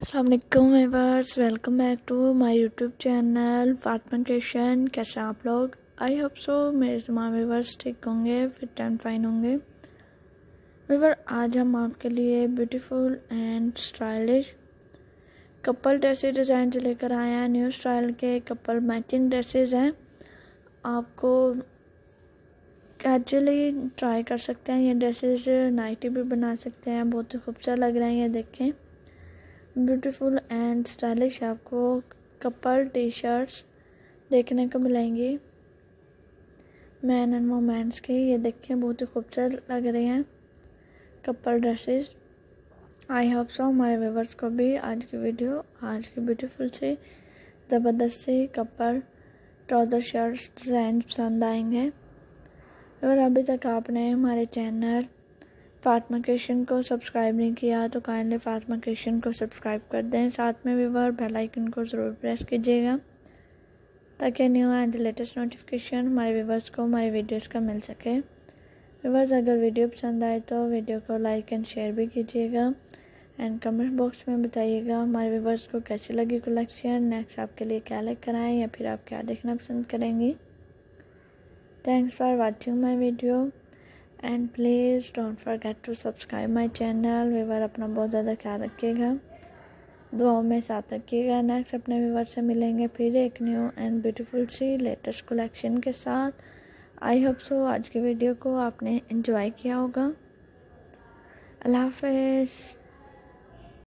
Aslam viewers welcome back to my YouTube channel Fatma Krishan कैसे आप लोग? आई होप सो मेरे तमाम वीवर्स ठीक होंगे फिट एंड फाइन होंगे। वीवर आज हम आपके लिए beautiful and stylish couple dresses design से लेकर आए हैं। न्यू स्टाइल के कपल मैचिंग ड्रेसेस हैं। आपको कैजुअली ट्राई कर सकते हैं, ये ड्रेसेस नाइटी भी बना सकते हैं। बहुत ही खूबसूरत लग रहे हैं, ये देखें। ब्यूटीफुल एंड स्टाइलिश आपको कपल टी शर्ट्स देखने को मिलेंगी। मैन एंड वोमेंस की ये देखें बहुत ही खूबसूरत लग रही हैं couple dresses. I hope so हमारे व्यूवर्स को भी आज की वीडियो, आज की ब्यूटीफुल से, ज़बरदस्त से कपल ट्राउज़र शर्ट्स, डिज़ाइन पसंद आएँगे। अगर अभी तक आपने हमारे चैनल फातमा क्रिशन को सब्सक्राइब नहीं किया तो काइंडली फातमा क्रिशन को सब्सक्राइब कर दें। साथ में भी वर्ड बेल आइकन को ज़रूर प्रेस कीजिएगा ताकि न्यू एंड लेटेस्ट नोटिफिकेशन हमारे व्यूवर्स को, हमारे वीडियोस का मिल सके। व्यूवर्स अगर वीडियो पसंद आए तो वीडियो को लाइक एंड शेयर भी कीजिएगा। एंड कमेंट बॉक्स में बताइएगा हमारे व्यूवर्स को कैसी लगी कलेक्शन नेक्स्ट आपके लिए क्या लेकर आए या फिर आप क्या देखना पसंद करेंगी। Thanks for watching my video and please don't forget to subscribe my channel viewer अपना बहुत ज़्यादा ख्याल रखिएगा। दुआओं में साथ रखिएगा। नेक्स्ट अपने वीवर से मिलेंगे फिर एक न्यू एंड ब्यूटीफुल सी लेटेस्ट कलेक्शन के साथ। आई होप सो आज की वीडियो को आपने इन्जॉय किया होगा। अल्लाह हाफ़